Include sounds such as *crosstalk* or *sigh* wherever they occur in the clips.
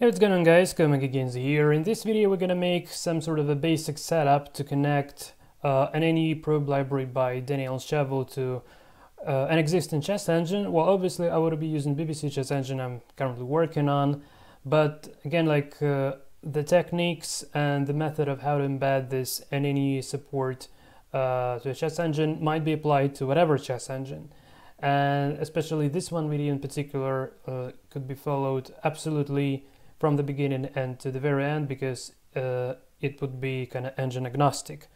Hey, what's going on guys, Games here. In this video we're gonna make some sort of a basic setup to connect uh, an NNUE probe library by Daniel Shawul to uh, an existing chess engine. Well, obviously I would be using BBC chess engine I'm currently working on, but again, like uh, the techniques and the method of how to embed this NNUE support uh, to a chess engine might be applied to whatever chess engine and especially this one video in particular uh, could be followed absolutely from the beginning and to the very end because uh, it would be kind of engine agnostic.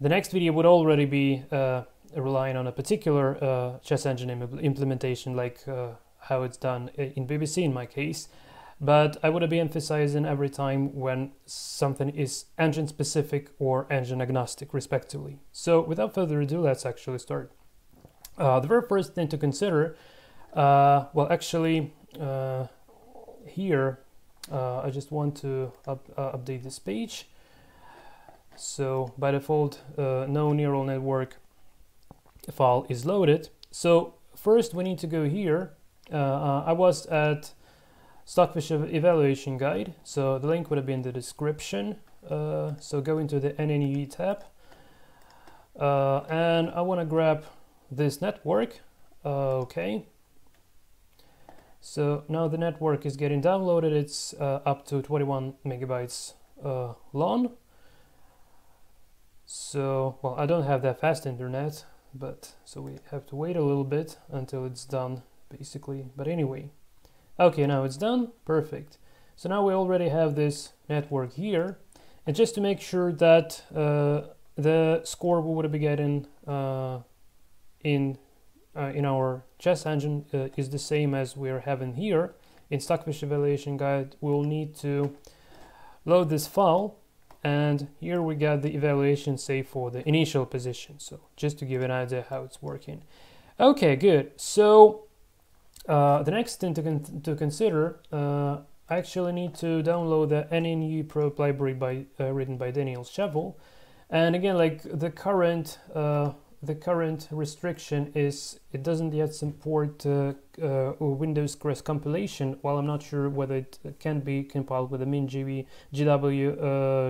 The next video would already be uh, relying on a particular uh, chess engine Im implementation like uh, how it's done in BBC in my case but I would be emphasizing every time when something is engine specific or engine agnostic respectively. So without further ado let's actually start. Uh, the very first thing to consider, uh, well, actually, here, uh, I just want to up, uh, update this page. So by default, uh, no neural network file is loaded. So first we need to go here. I was at Stockfish evaluation guide. So the link would have been in the description. so go into the NNUE tab. and I want to grab this network. Uh, okay. So now the network is getting downloaded. It's uh, up to 21 megabytes uh, long. So, well, I don't have that fast internet, but so we have to wait a little bit until it's done, basically. But anyway, okay, now it's done. Perfect. So now we already have this network here. And just to make sure that uh, the score we would be getting uh, in uh, in our chess engine uh, is the same as we're having here. In Stockfish evaluation guide we'll need to load this file and here we got the evaluation say for the initial position. So just to give an idea how it's working. Okay good. So uh, the next thing to, con to consider uh, I actually need to download the NNUE probe library by uh, written by Daniel Shawul and again like the current uh, the current restriction is it doesn't yet support uh, uh, Windows cross compilation. While I'm not sure whether it can be compiled with a MinGW GW uh,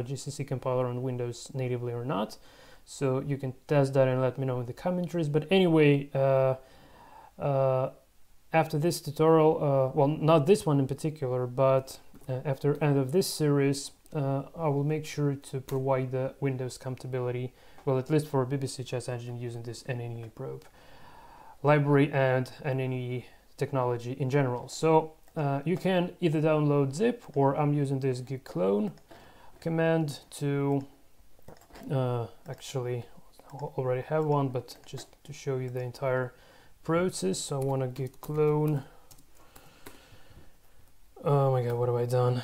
GCC compiler on Windows natively or not. So you can test that and let me know in the commentaries. But anyway, uh, uh, after this tutorial, uh, well, not this one in particular, but after end of this series, I will make sure to provide the Windows compatibility well at least for BBC Chess Engine using this NNUE probe. Library and NNUE technology in general. So uh, you can either download zip or I'm using this git clone command to uh, actually already have one but just to show you the entire process. So I want to git clone. Oh my god what have I done?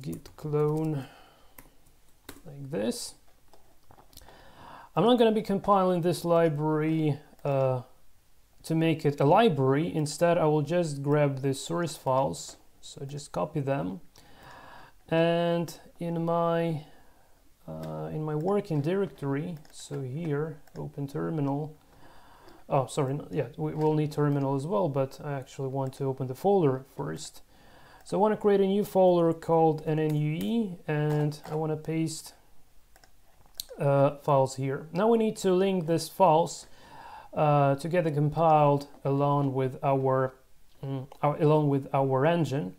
Git clone like this I'm not going to be compiling this library uh, to make it a library. Instead, I will just grab the source files. So just copy them. And in my uh, in my working directory, so here, open terminal. Oh, sorry, yeah, we will need terminal as well, but I actually want to open the folder first. So I want to create a new folder called NNUE, and I want to paste uh, files here. Now we need to link these files uh, to get them compiled along with our, mm, our along with our engine.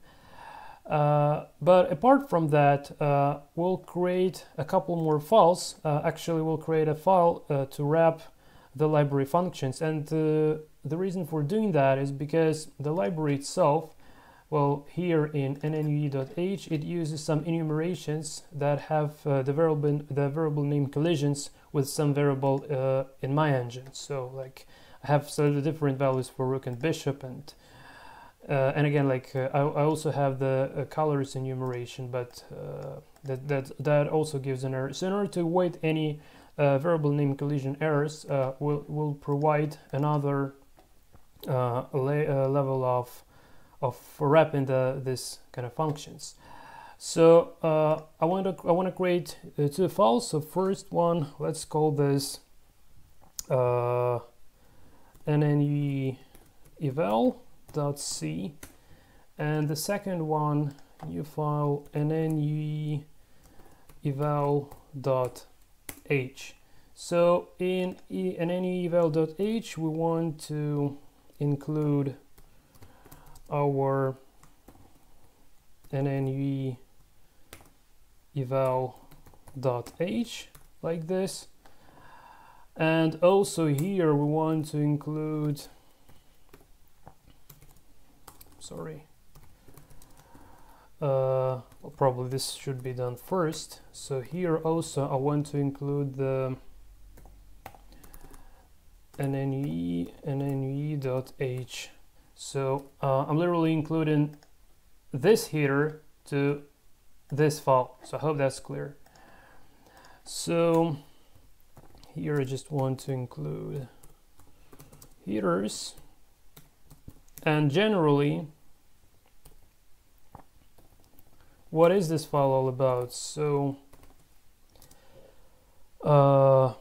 Uh, but apart from that, uh, we'll create a couple more files. Uh, actually, we'll create a file uh, to wrap the library functions. And the reason for doing that is because the library itself well, here in nnue.h, it uses some enumerations that have uh, the, variable, the variable name collisions with some variable uh, in my engine. So like I have slightly different values for rook and bishop and uh, and again, like uh, I, I, also have the uh, colors enumeration, but uh, that, that, that also gives an error. So in order to avoid any variable name collision errors, we'll, we'll provide another level of of wrapping the this kind of functions. So uh, I want to I want to create uh, two files. So first one, let's call this uh, eval.c, and the second one new file nnue eval.h so in e eval.h we want to include our nnue eval.h like this. And also here we want to include sorry uh, probably this should be done first. So here also I want to include the nnue nnue.h so uh, I'm literally including this header to this file. So I hope that's clear. So here I just want to include headers. And generally what is this file all about? So uh,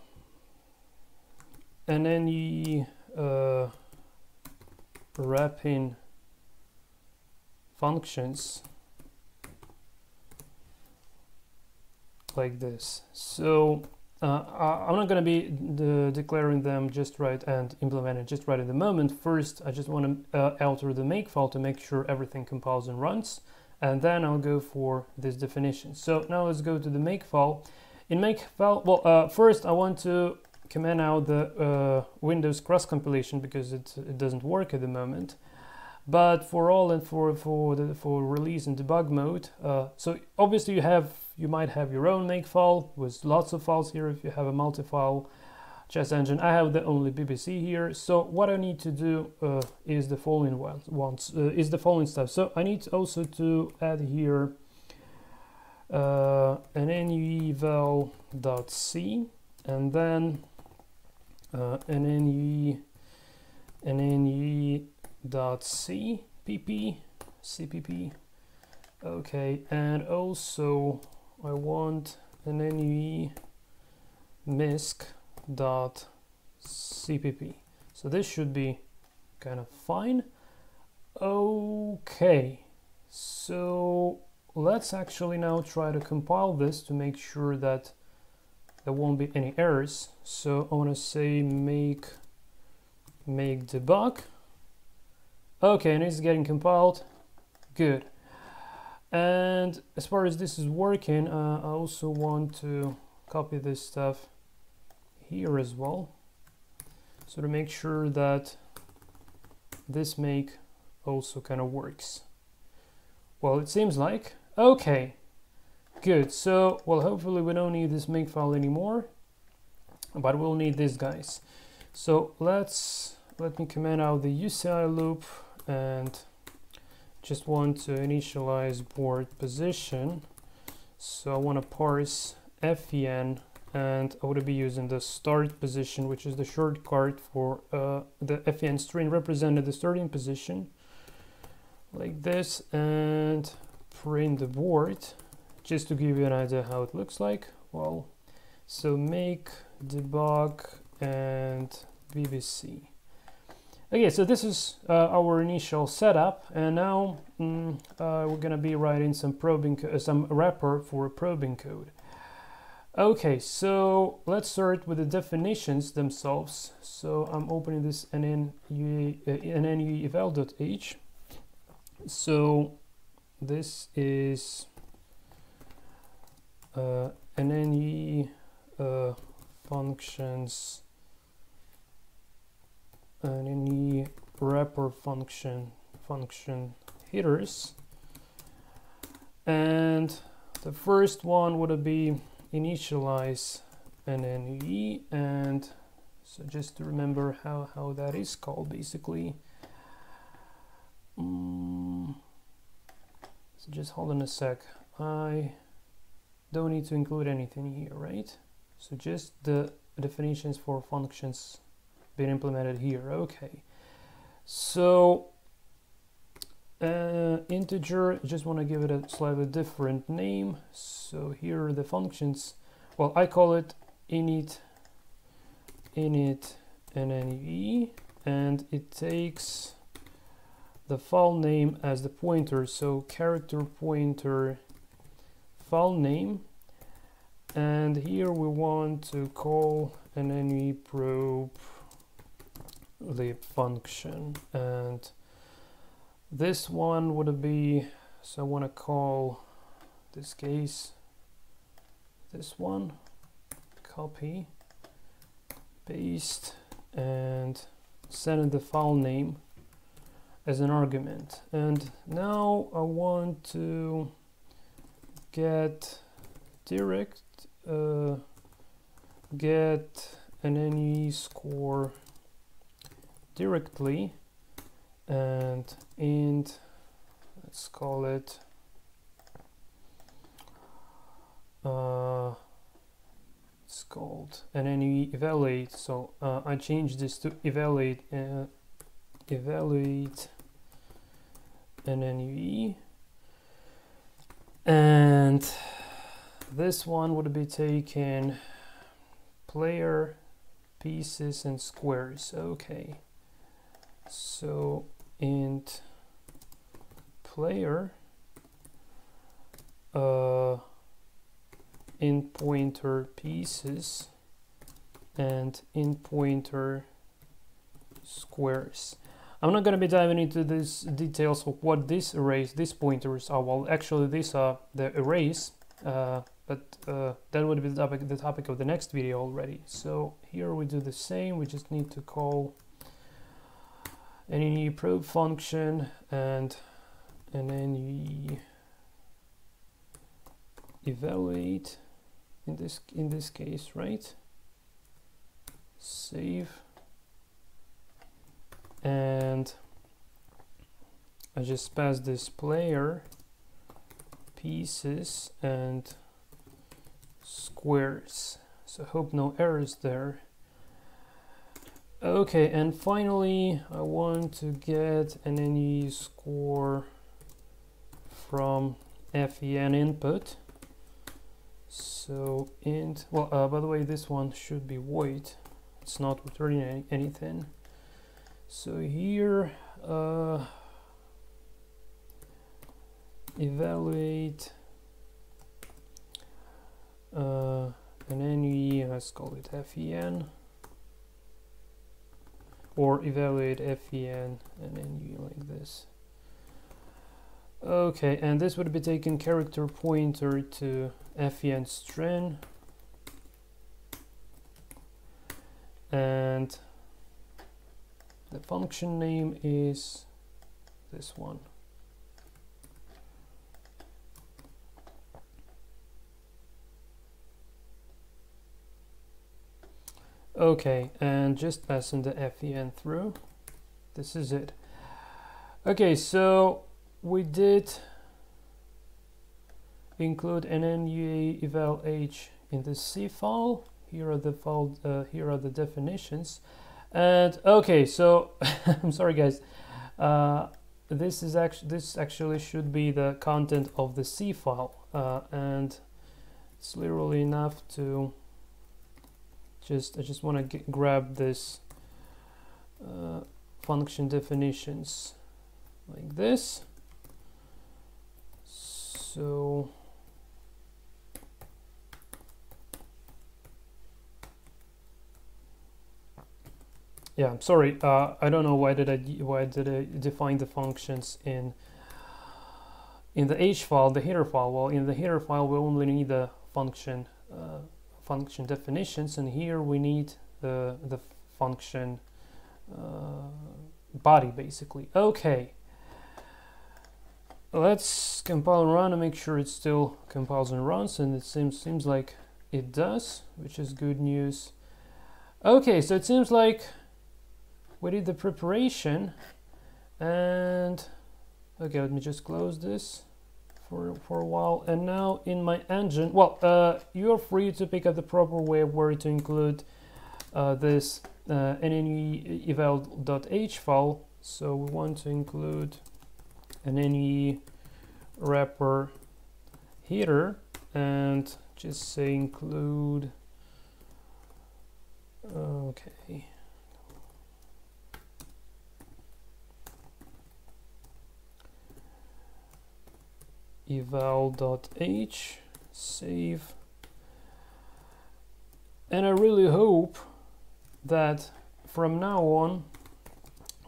and then you uh, wrapping functions like this so uh, I'm not going to be de declaring them just right and implementing just right at the moment. First, I just want to uh, alter the make file to make sure everything compiles and runs. And then I'll go for this definition. So now let's go to the make file. In make file, well, uh, first I want to comment out the uh, Windows cross compilation because it, it doesn't work at the moment. But for all and for for the for release and debug mode, uh, so obviously you have you might have your own make file with lots of files here if you have a multi-file chess engine. I have the only BBC here. So what I need to do uh, is the following ones uh, is the following stuff. So I need also to add here uh, an nueval.c and then uh, an nu dot c pp cpp okay and also I want an NUE misc dot cpp so this should be kind of fine. Okay so let's actually now try to compile this to make sure that there won't be any errors so I want to say make make debug Okay, and it's getting compiled. Good. And as far as this is working, uh, I also want to copy this stuff here as well. So to make sure that this make also kind of works. Well, it seems like. Okay, good. So, well, hopefully we don't need this make file anymore, but we'll need these guys. So let's, let me command out the UCI loop and just want to initialize board position so I want to parse fen and I would be using the start position which is the shortcut for uh, the fen string represented the starting position like this and print the board just to give you an idea how it looks like well so make debug and BBC Okay, so this is uh, our initial setup, and now mm, uh, we're gonna be writing some probing, uh, some wrapper for probing code. Okay, so let's start with the definitions themselves. So I'm opening this nnu, uh, eval.h. So this is uh, nnue uh, functions and any wrapper function function headers. And the first one would be initialize NNUE and so just to remember how, how that is called basically. Um, so just hold on a sec. I don't need to include anything here right so just the definitions for functions been implemented here. Okay, so uh, integer, just want to give it a slightly different name. So here are the functions. Well, I call it init init nnue and it takes the file name as the pointer so character pointer file name. And here we want to call an NNUE probe the function. And this one would be so I want to call this case this one copy paste and send the file name as an argument. And now I want to get direct uh, get an NNUE score directly and int let's call it uh, it's called an NNUE evaluate. So uh, I changed this to evaluate uh, evaluate an NNUE and this one would be taken player pieces and squares. Okay. So int player uh, in pointer pieces and in pointer squares I'm not going to be diving into these details of what these arrays, these pointers are. Well, actually, these are the arrays, uh, but uh, that would be the topic, the topic of the next video already. So here we do the same. We just need to call any probe function and and then evaluate in this in this case, right? Save and I just pass this player pieces and squares. So I hope no errors there. Okay and finally I want to get an NNUE score from FEN input. So int well uh, by the way this one should be void. It's not returning any, anything so here uh, evaluate uh, an NNUE, let's call it FEN or evaluate FEN and NNUE like this. Okay and this would be taking character pointer to FEN string. And the function name is this one. Okay, and just passing the FEN through. This is it. Okay, so we did include an NNUE eval h in the C file. Here are the file, uh, here are the definitions. And okay, so *laughs* I'm sorry guys. Uh, this is actually this actually should be the content of the C file, uh, and it's literally enough to just I just want to grab this uh, function definitions like this. So yeah I'm sorry uh, I don't know why did I why did I define the functions in in the H file the header file? Well in the header file we only need the function uh, function definitions and here we need the the function uh, body basically. Okay. Let's compile and run and make sure it still compiles and runs and it seems seems like it does which is good news. Okay so it seems like we did the preparation and okay let me just close this for for a while. And now in my engine well uh, you're free to pick up the proper way where to include uh, this uh, NNUE eval.h file. So we want to include an NNUE wrapper header and just say include okay eval.h, save. And I really hope that from now on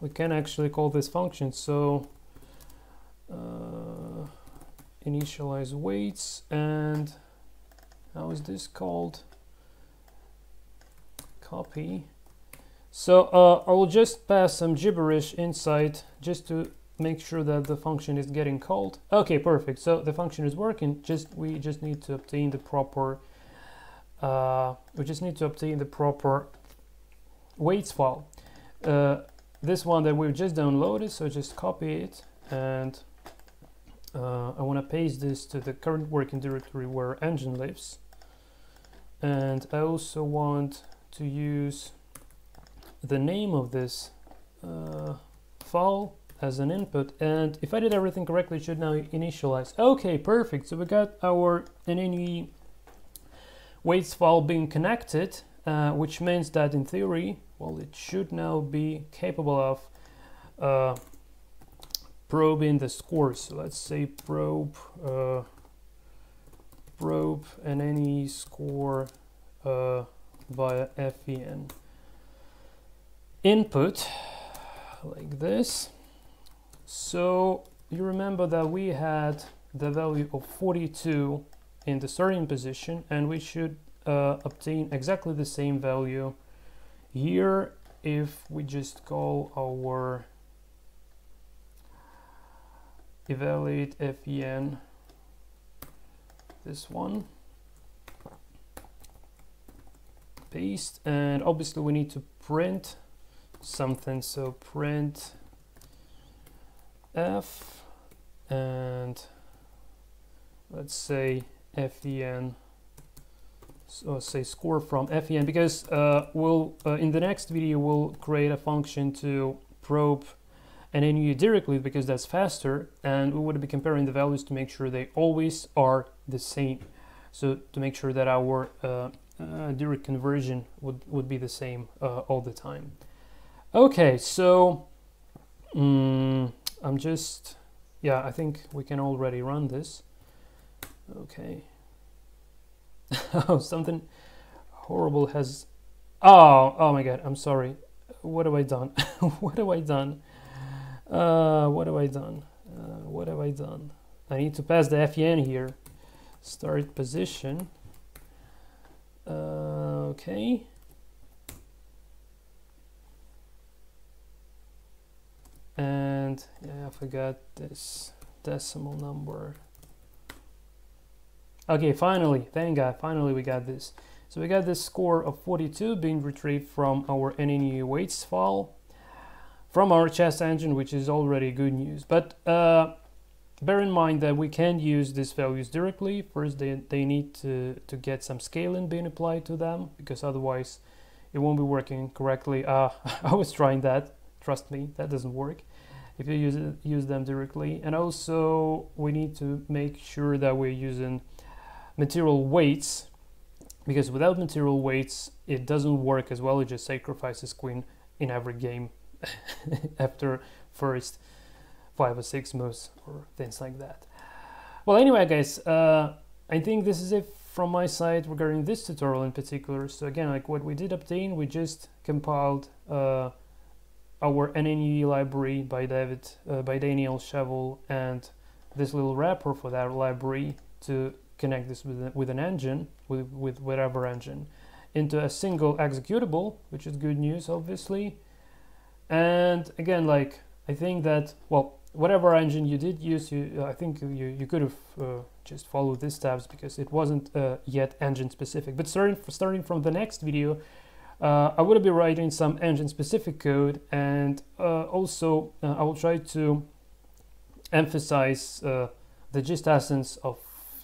we can actually call this function. So uh, initialize weights and how is this called? Copy. So uh, I will just pass some gibberish inside just to make sure that the function is getting called. Okay, perfect. So the function is working. Just we just need to obtain the proper. Uh, we just need to obtain the proper weights file. Uh, this one that we've just downloaded. So just copy it and uh, I want to paste this to the current working directory where engine lives. And I also want to use the name of this uh, file as an input. And if I did everything correctly, it should now initialize. Okay, perfect. So we got our NNUE weights file being connected, uh, which means that in theory, well, it should now be capable of uh, probing the scores. So let's say probe, uh, probe NNUE score uh, via FEN input like this. So you remember that we had the value of 42 in the starting position and we should uh, obtain exactly the same value here if we just call our evaluate fen this one. Paste and obviously we need to print something. So print f and let's say fen so say score from fen because uh, we'll uh, in the next video we'll create a function to probe and NNUE directly because that's faster and we would be comparing the values to make sure they always are the same. So to make sure that our uh, uh direct conversion would, would be the same uh, all the time. Okay, so um, I'm just, yeah, I think we can already run this. Okay. *laughs* oh, something horrible has, oh, oh my God, I'm sorry. What have I done? *laughs* what have I done? Uh, what have I done? Uh, what have I done? I need to pass the FEN here. Start position. Uh, okay. And yeah, I forgot this decimal number. Okay, finally, thank God, finally we got this. So we got this score of 42 being retrieved from our NNUE weights file from our chess engine, which is already good news. But uh, bear in mind that we can't use these values directly. First, they, they need to, to get some scaling being applied to them because otherwise it won't be working correctly. Uh, *laughs* I was trying that trust me that doesn't work if you use use them directly. And also we need to make sure that we're using material weights because without material weights it doesn't work as well. It just sacrifices queen in every game *laughs* after first five or six moves or things like that. Well anyway guys uh, I think this is it from my side regarding this tutorial in particular. So again like what we did obtain we just compiled uh, our NNUE library by David, uh, by Daniel Shawul, and this little wrapper for that library to connect this with, with an engine, with, with whatever engine, into a single executable, which is good news, obviously. And again, like, I think that, well, whatever engine you did use, you, I think you, you could have uh, just followed these steps because it wasn't uh, yet engine specific. But starting, starting from the next video, uh, I will be writing some engine specific code and uh, also uh, I will try to emphasize uh, the gist essence of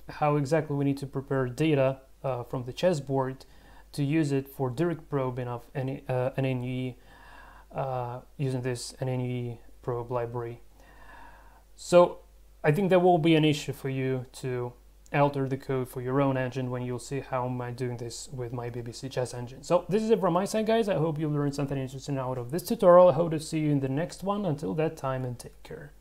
how exactly we need to prepare data uh, from the chessboard to use it for direct probing of any uh, NNUE using this NNUE probe library. So I think that will be an issue for you to alter the code for your own engine when you'll see how am I doing this with my BBC Chess engine. So this is it from my side guys. I hope you learned something interesting out of this tutorial. I hope to see you in the next one. Until that time and take care.